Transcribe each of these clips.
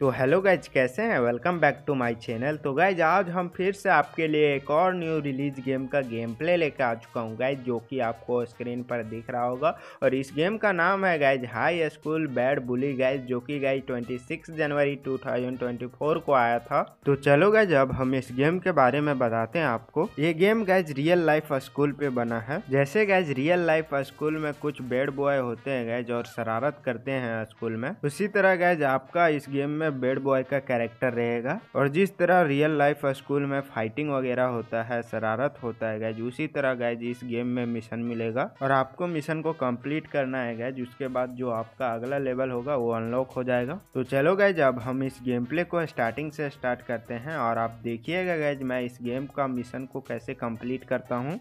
तो hello guys कैसे हैं? Welcome back to my channel तो गाइज़ आज हम फिर से आपके लिए एक और न्यू रिलीज़ गेम का गेम प्ले लेकर आ चुका हूँ गाइज़ जो कि आपको स्क्रीन पर दिख रहा होगा। और इस गेम का नाम है guys high school bad bully guys जो कि गाइज़ 26 जनवरी 2024 को आया था। तो चलो गाइज़ अब हम इस गेम के बारे में बताते हैं आपको। ये game guys real life school पे बना है। जैसे गाइज़ रियल लाइफ स्कूल में कुछ बेड बॉय होते हैं गाइज़ और शरारत करते हैं स्कूल में। उसी तरह गाइज़ आपका इस गेम में बेड बॉय का कैरेक्टर रहेगा। और जिस तरह रियल लाइफ स्कूल में फाइटिंग वगैरह होता है, शरारत होता है गैज उसी तरह गैज इस गेम में मिशन मिलेगा। और आपको मिशन को कंप्लीट करना है गैज उसके बाद जो आपका अगला लेवल होगा, वो अनलॉक हो जाएगा। तो चलो गैज अब हम इस गेम प्ले को स्टार्टिंग से स्टार्ट करते हैं। और आप देखिएगा गैज मैं इस गेम का मिशन को कैसे कंप्लीट करता हूँ।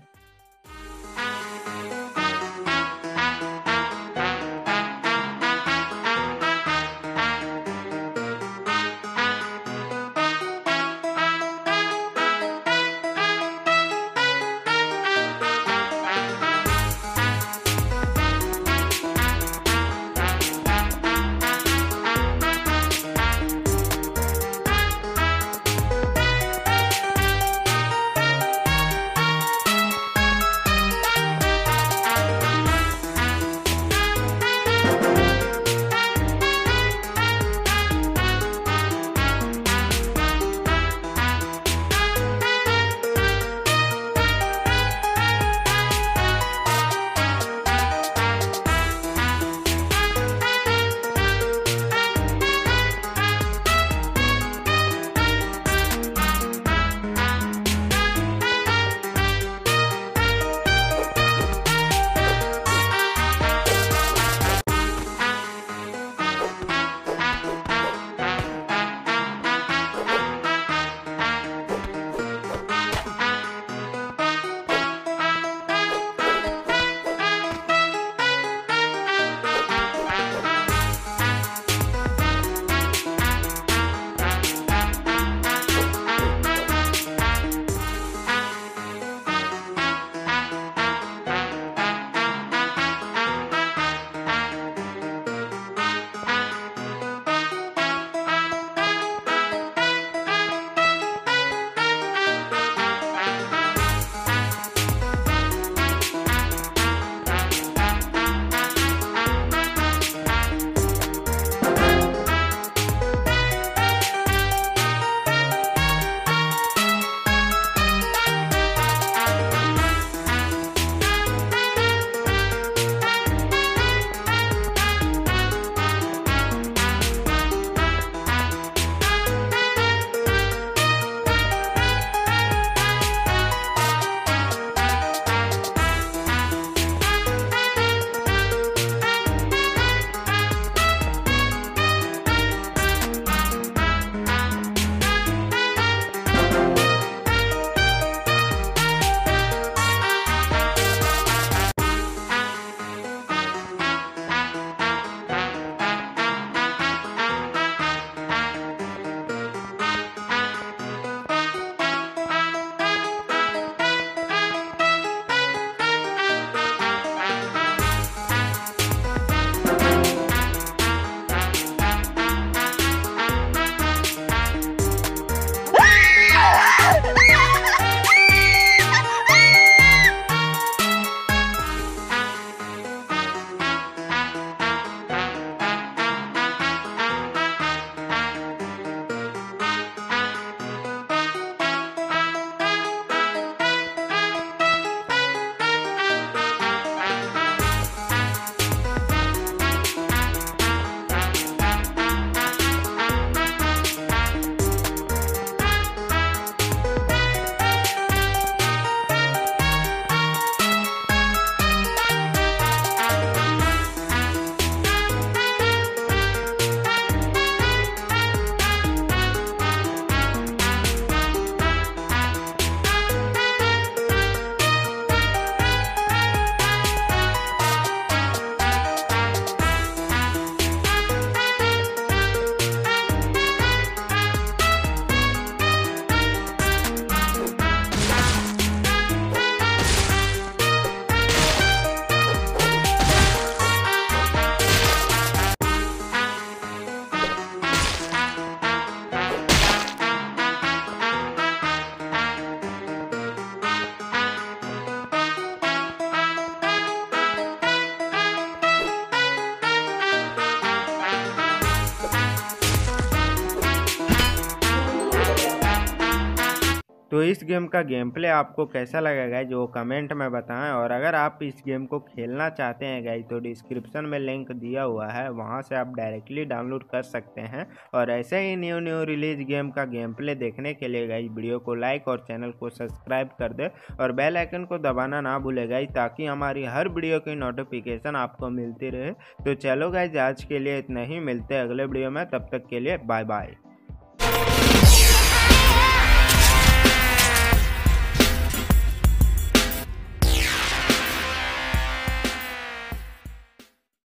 तो इस गेम का गेम प्ले आपको कैसा लगा गाइज़ जो कमेंट में बताएँ। और अगर आप इस गेम को खेलना चाहते हैं गाइज़ तो डिस्क्रिप्शन में लिंक दिया हुआ है। वहाँ से आप डायरेक्टली डाउनलोड कर सकते हैं। और ऐसे ही न्यू न्यू रिलीज़ गेम का गेम प्ले देखने के लिए गाइज़ वीडियो को लाइक और चैनल को सब्सक्राइब कर दे। और बेल आइकन को दबाना ना भूले गाइज़ ताकि हमारी हर वीडियो की नोटिफिकेशन आपको मिलती रहे। तो चलो गाइज़ आज के लिए इतना ही। मिलते हैं अगले वीडियो में। तब तक के लिए बाय बाय